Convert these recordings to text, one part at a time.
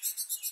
Jesus.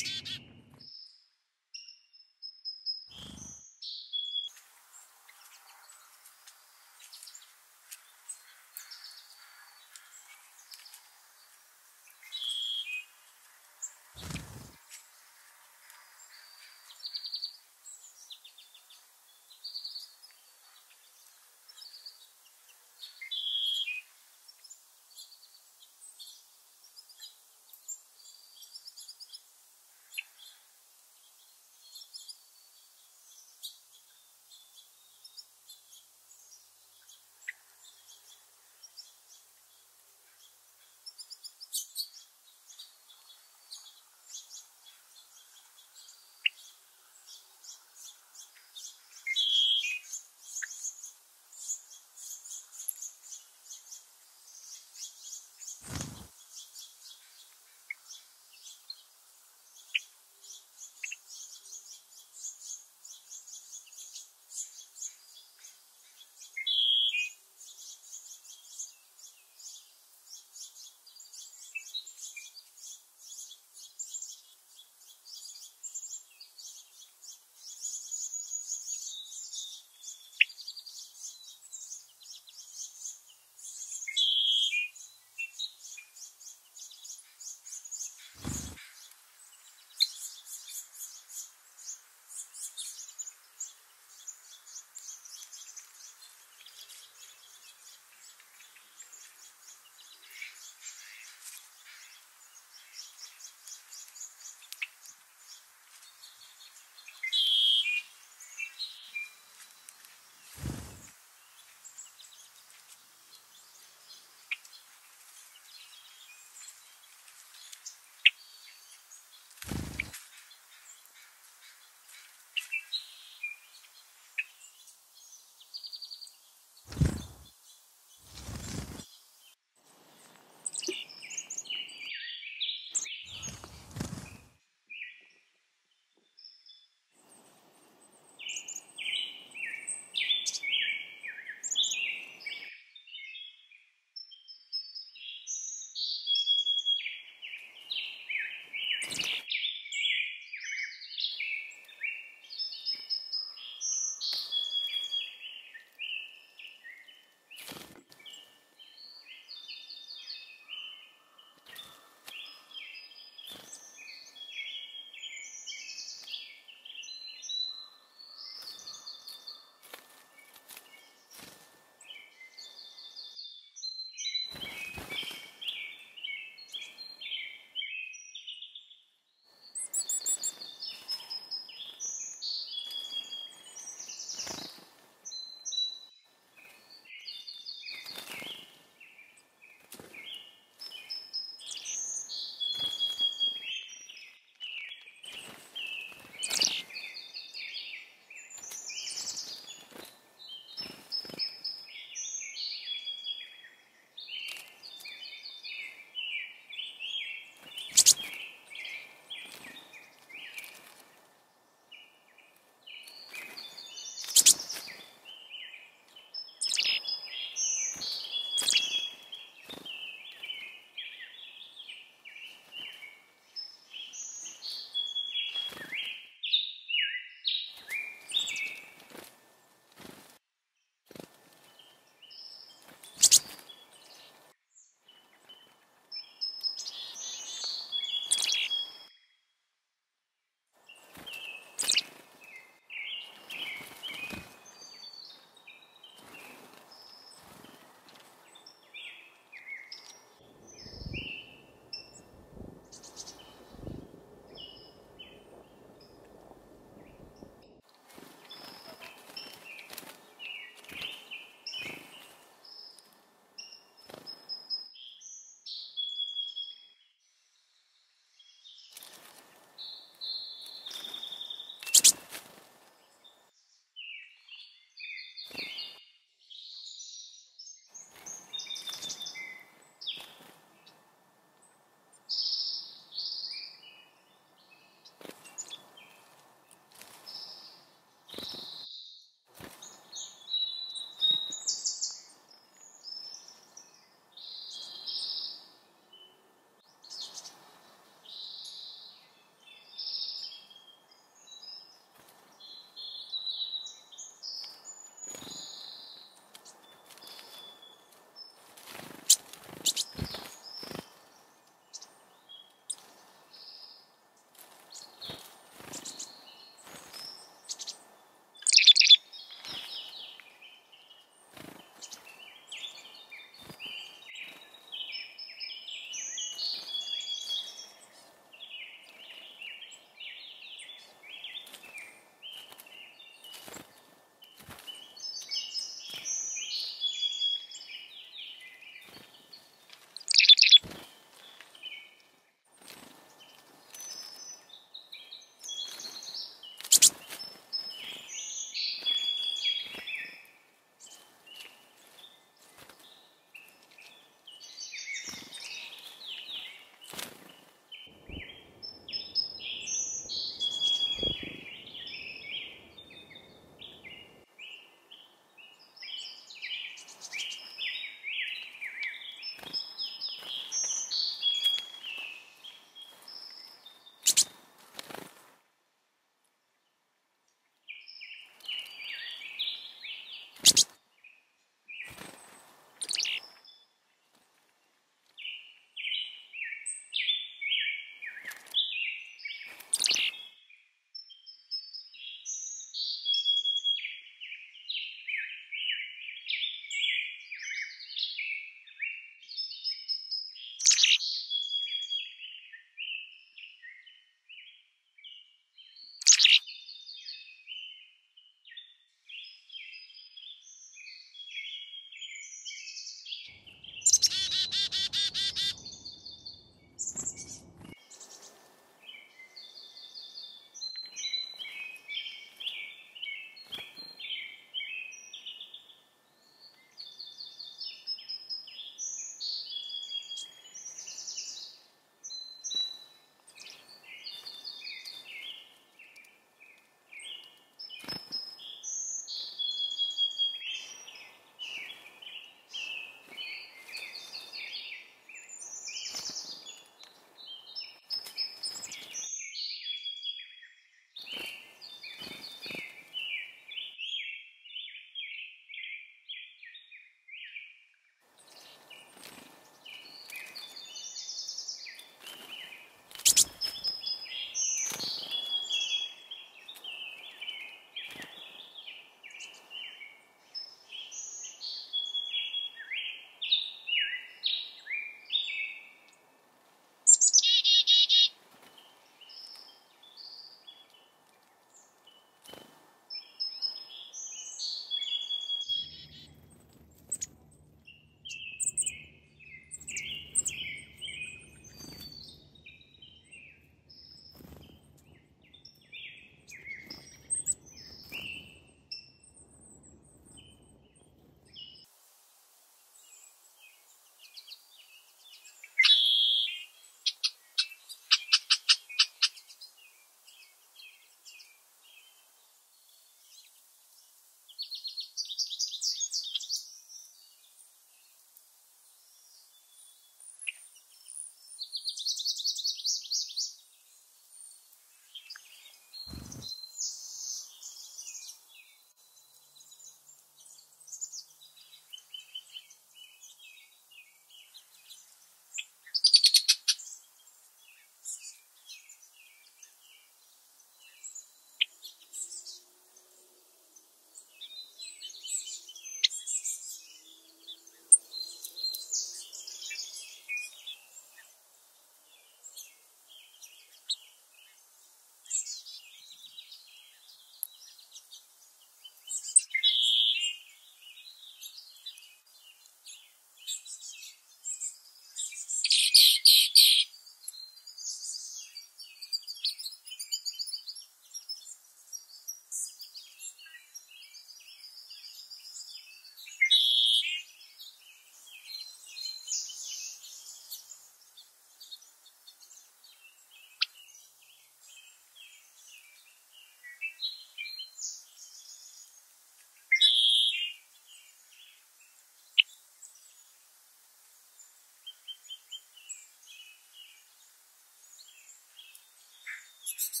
Jesus.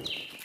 you.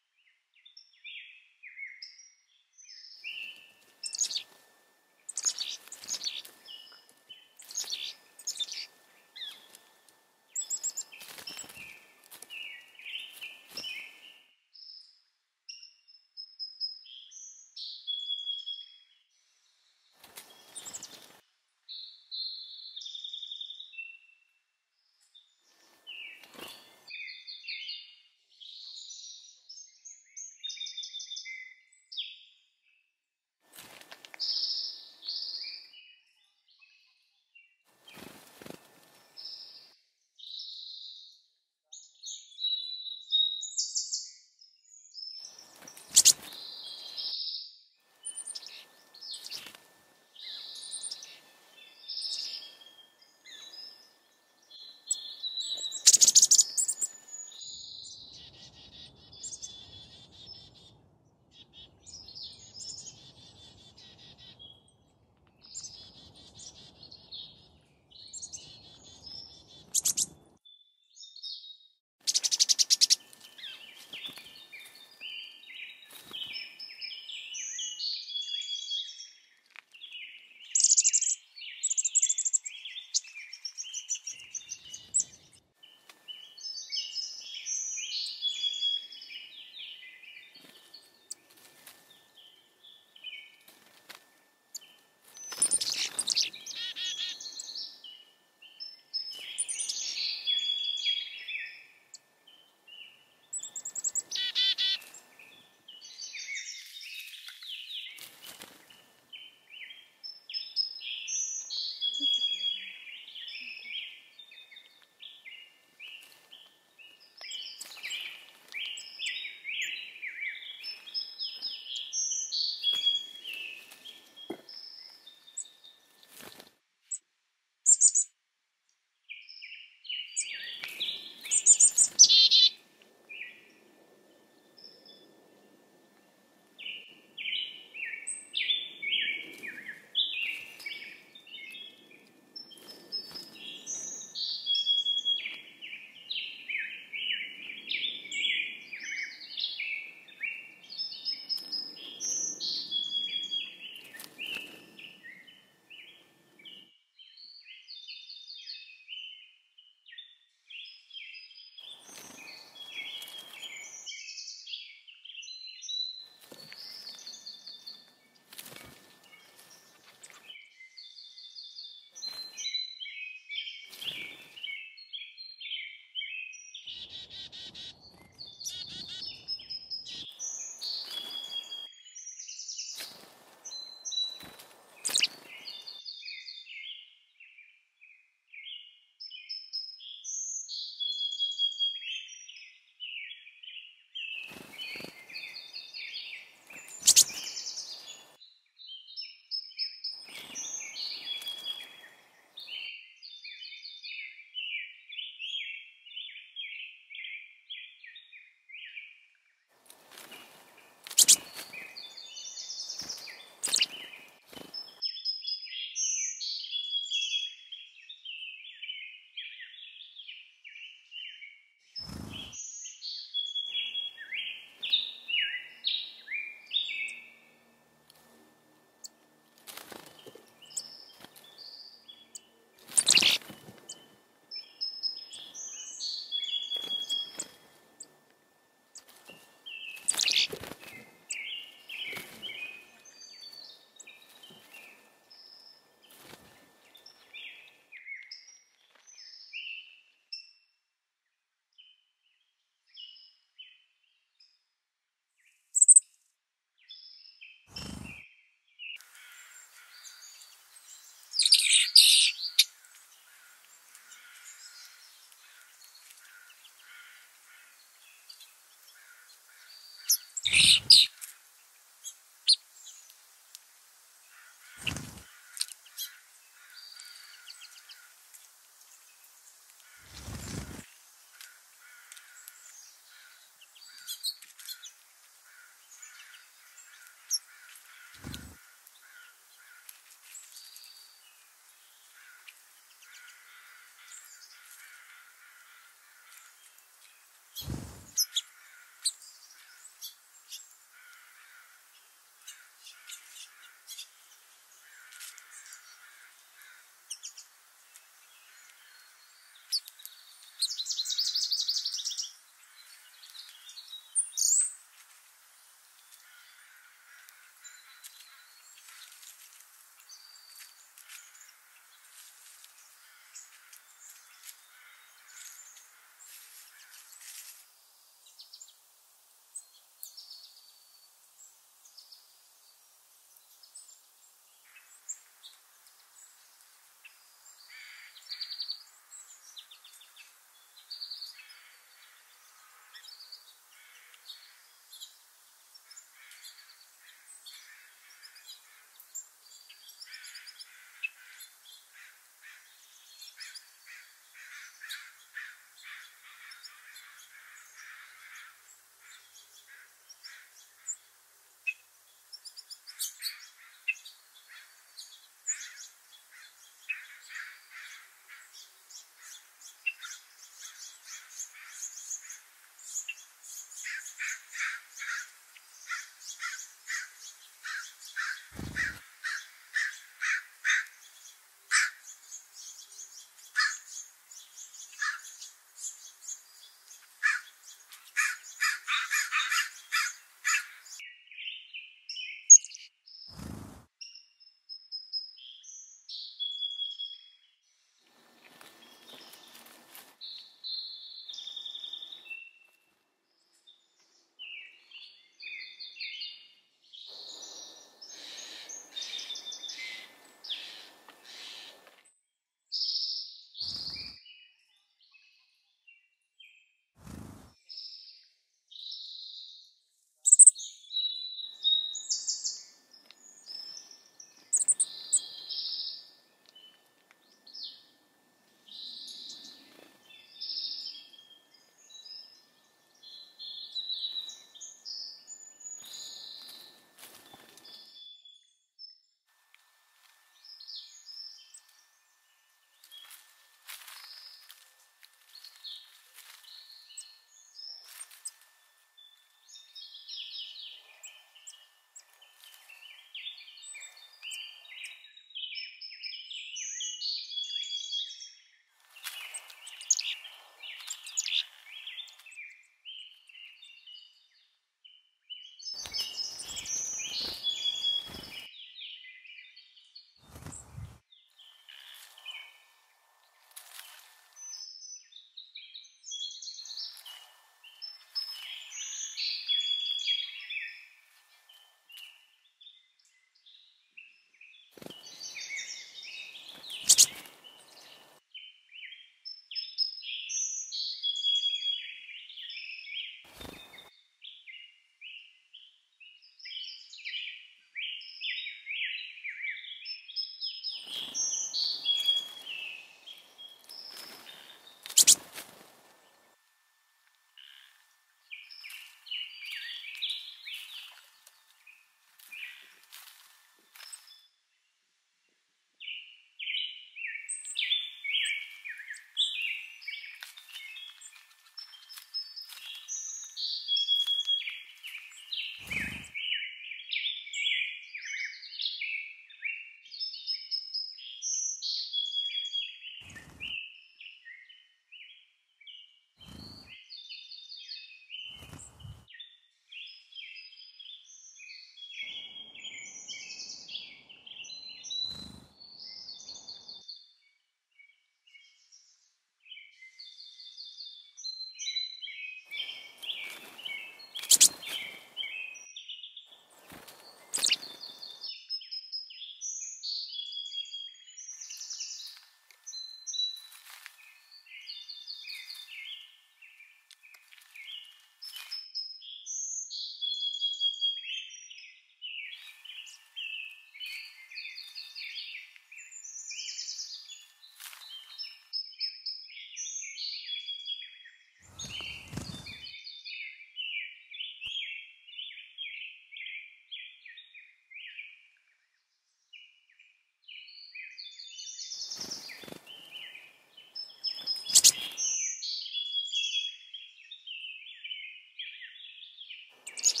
you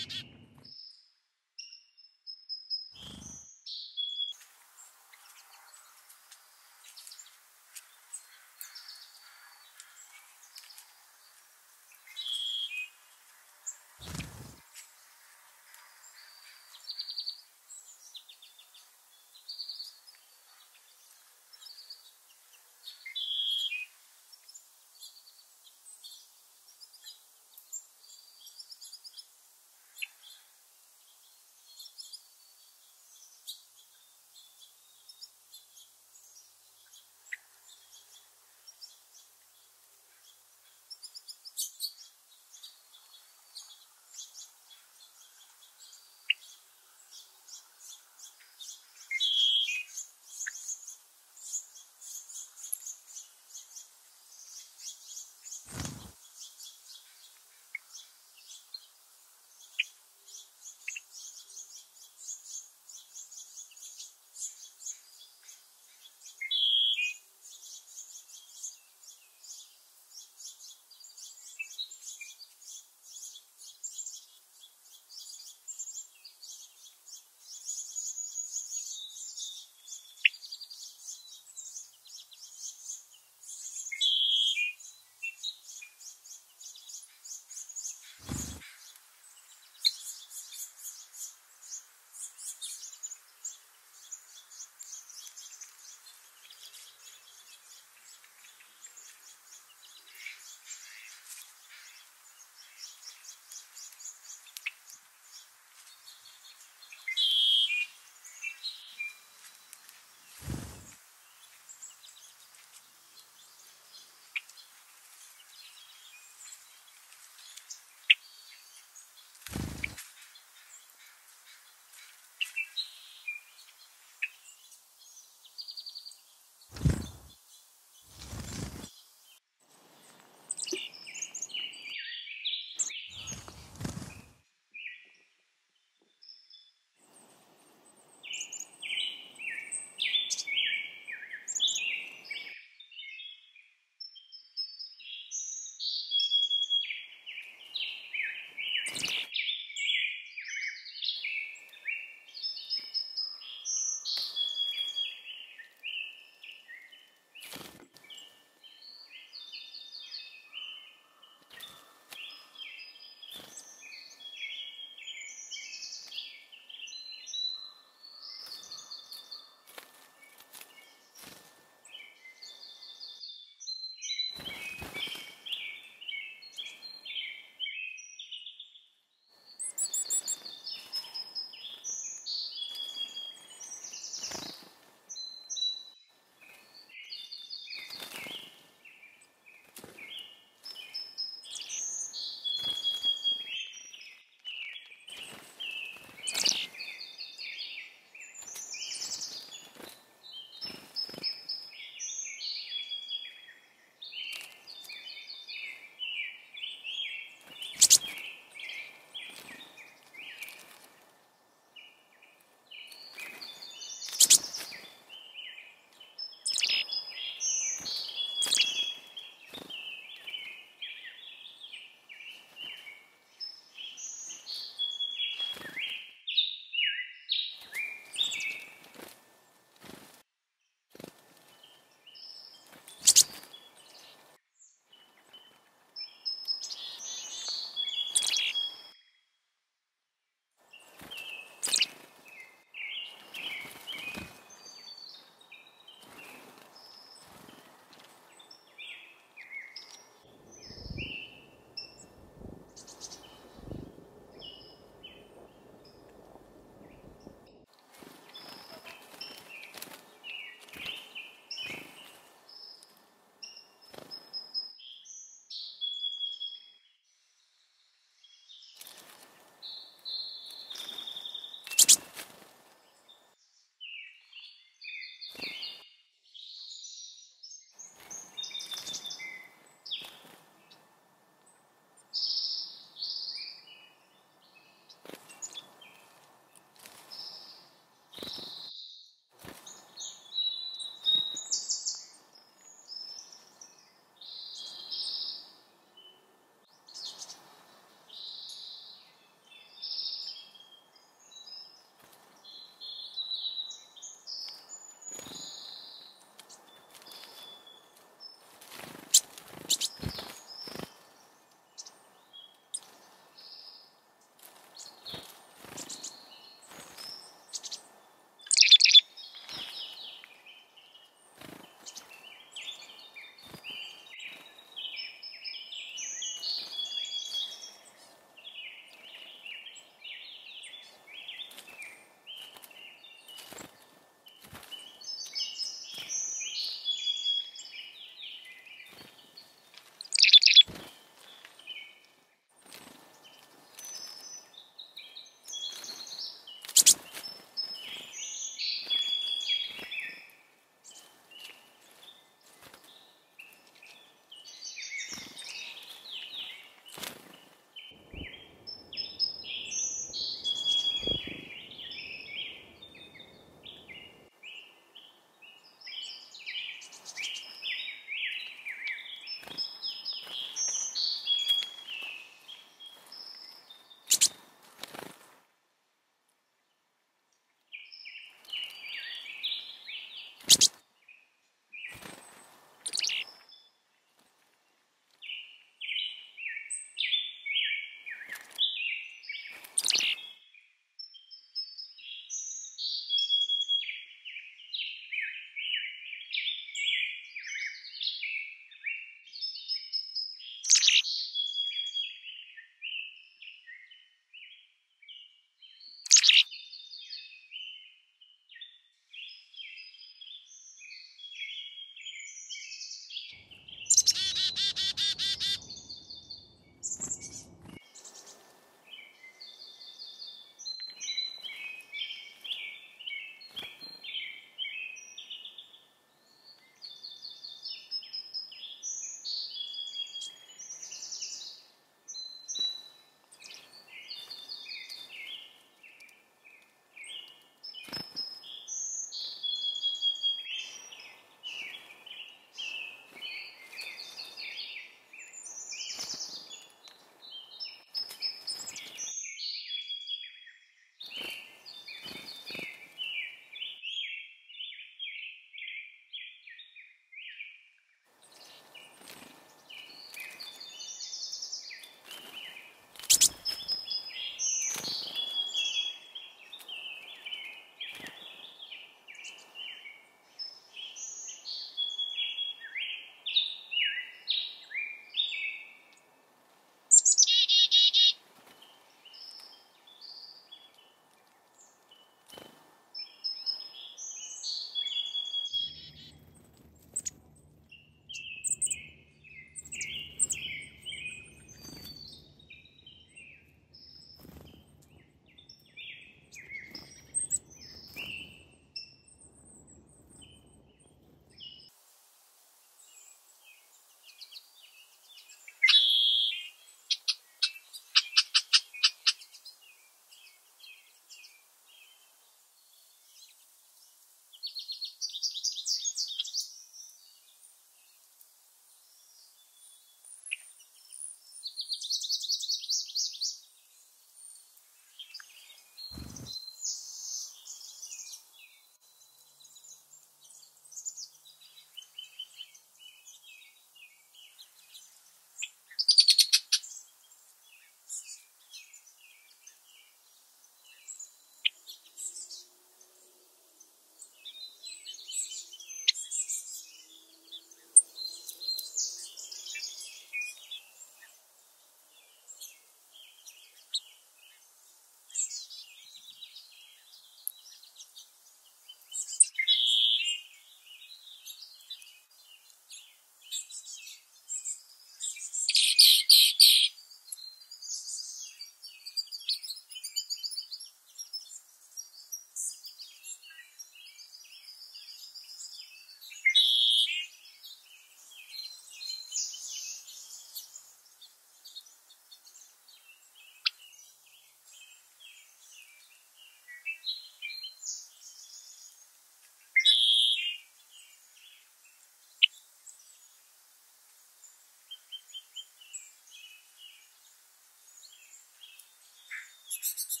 Jesus.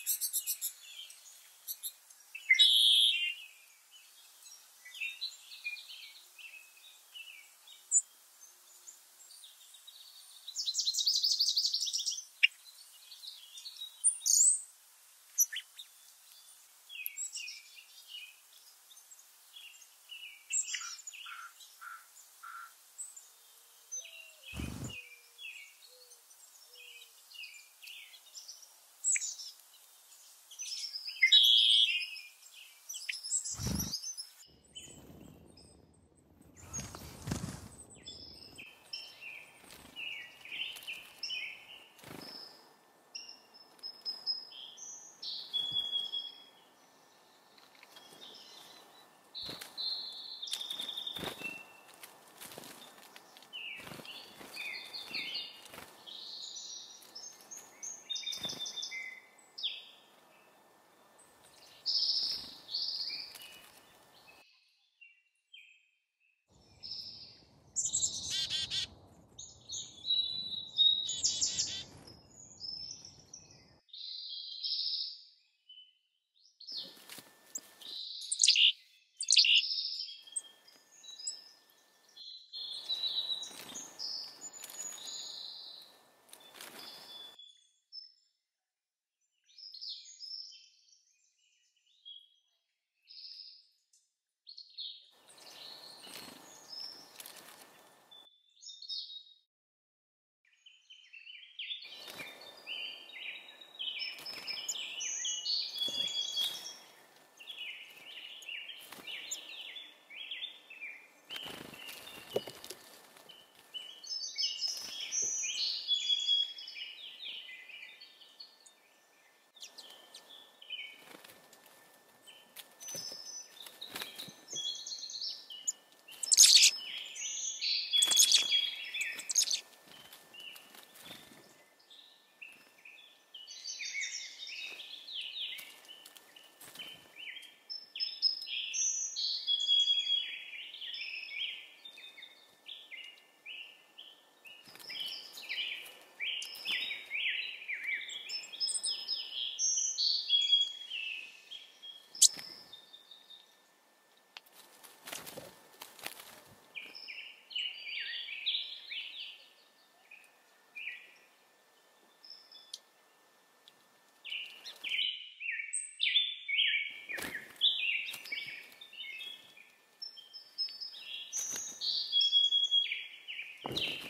Jesus. you.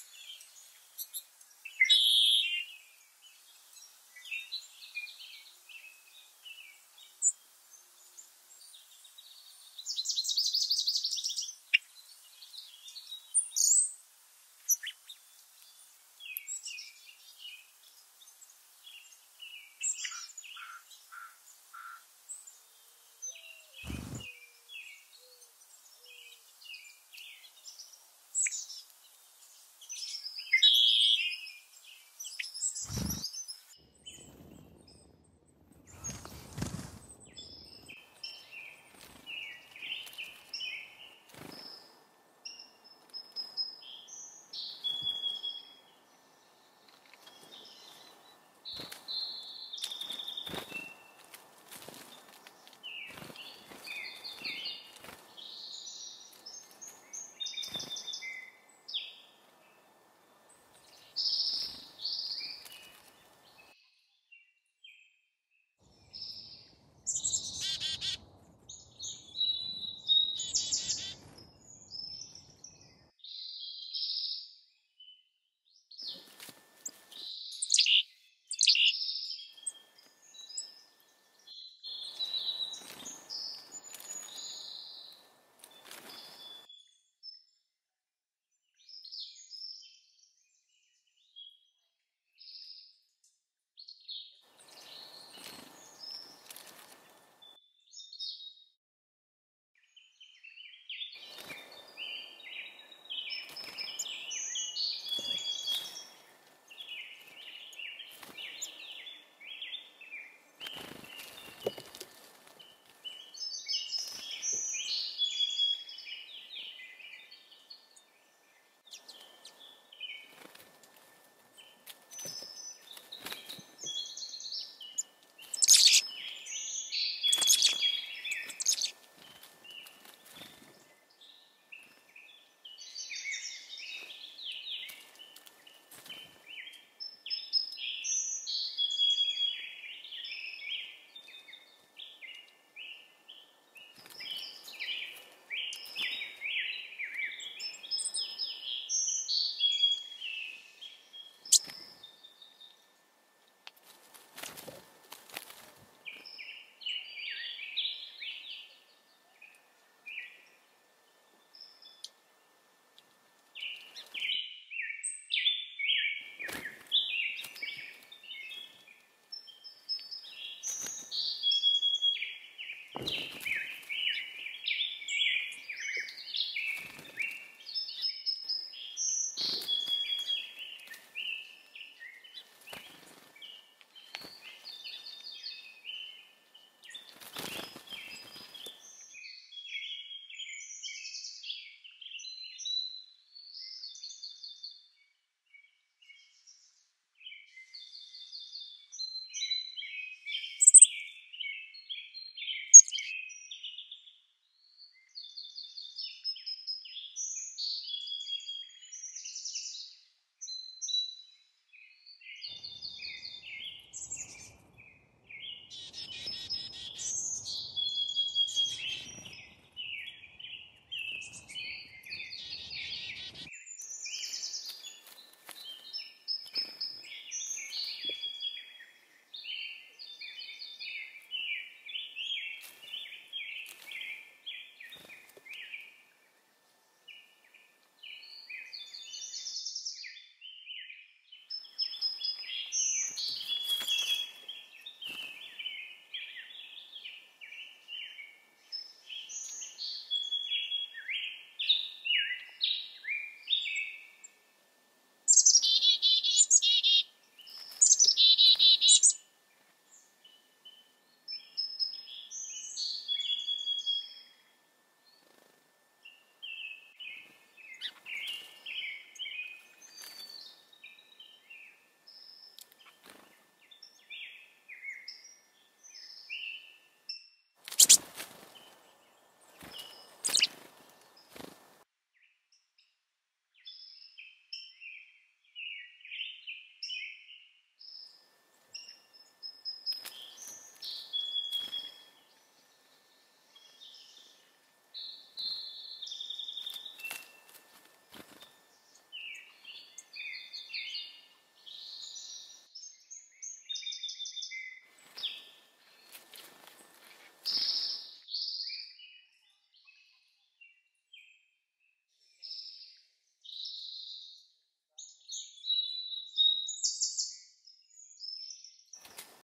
you.